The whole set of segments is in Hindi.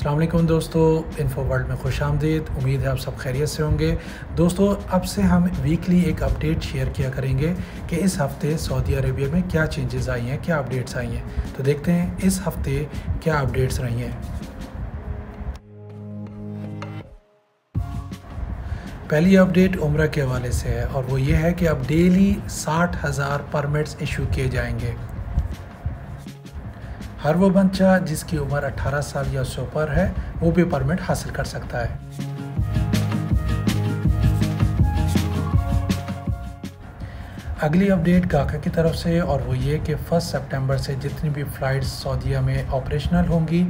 अल्लाम दोस्तों इन्फो वर्ल्ड में खुश आमदीद। उम्मीद है आप सब खैरियत से होंगे। दोस्तों, अब से हम वीकली एक अपडेट शेयर किया करेंगे कि इस हफ़्ते सऊदी अरेबिया में क्या चेंजेस आई हैं, क्या अपडेट्स आई हैं। तो देखते हैं इस हफ़्ते क्या अपडेट्स रही हैं। पहली अपडेट उम्र के हवाले से है और वो ये है कि अब डेली साठ हज़ार परमिट्स इशू किए जाएँगे। हर वो बच्चा जिसकी उम्र 18 साल या उससे ऊपर है, वो भी परमिट हासिल कर सकता है। अगली अपडेट गाका की तरफ़ से, और वो ये कि फ़र्स्ट सितंबर से जितनी भी फ़्लाइट्स सऊदीया में ऑपरेशनल होंगी,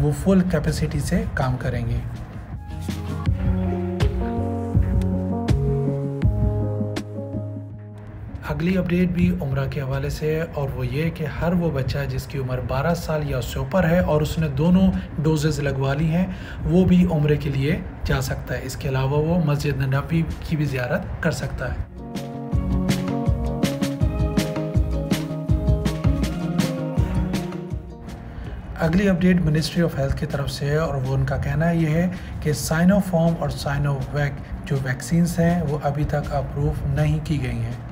वो फुल कैपेसिटी से काम करेंगी। अगली अपडेट भी उम्र के हवाले से है, और वो ये कि हर वो बच्चा जिसकी उम्र 12 साल या उससे ऊपर है और उसने दोनों डोजेज़ लगवा ली हैं, वो भी उम्र के लिए जा सकता है। इसके अलावा वो मस्जिद नबी की भी ज़्यारत कर सकता है। अगली अपडेट मिनिस्ट्री ऑफ़ हेल्थ की तरफ़ से है, और वो उनका कहना ये है कि साइनोफॉर्म और साइनोवैक जो वैक्सीन्स हैं, वो अभी तक अप्रूव नहीं की गई हैं।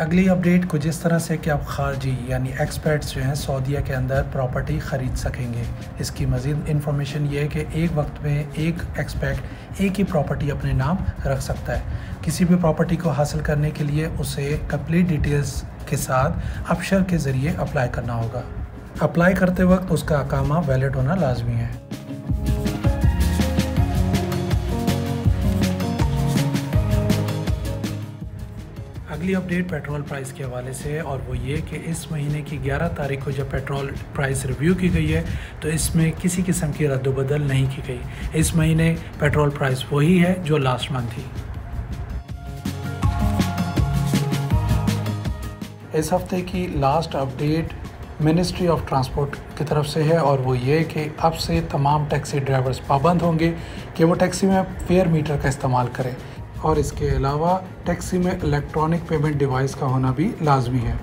अगली अपडेट कुछ इस तरह से कि आप खारजी, यानी एक्सपर्ट्स जो हैं, सऊदीया के अंदर प्रॉपर्टी ख़रीद सकेंगे। इसकी मज़ीद इन्फॉर्मेशन ये है कि एक वक्त में एक एक्सपर्ट एक ही प्रॉपर्टी अपने नाम रख सकता है। किसी भी प्रॉपर्टी को हासिल करने के लिए उसे कंप्लीट डिटेल्स के साथ अपशर के ज़रिए अप्लाई करना होगा। अप्लाई करते वक्त उसका अकामा वैलिड होना लाजमी है। अगली अपडेट पेट्रोल प्राइस के हवाले से है, और वो ये कि इस महीने की 11 तारीख को जब पेट्रोल प्राइस रिव्यू की गई है तो इसमें किसी किस्म की रद्दबदल नहीं की गई। इस महीने पेट्रोल प्राइस वही है जो लास्ट मंथ थी। इस हफ़्ते की last update ministry of transport की तरफ़ से है, और वो ये कि अब से तमाम टैक्सी ड्राइवर्स पाबंद होंगे कि वो टैक्सी में फेयर मीटर का इस्तेमाल करें। और इसके अलावा टैक्सी में इलेक्ट्रॉनिक पेमेंट डिवाइस का होना भी लाजमी है।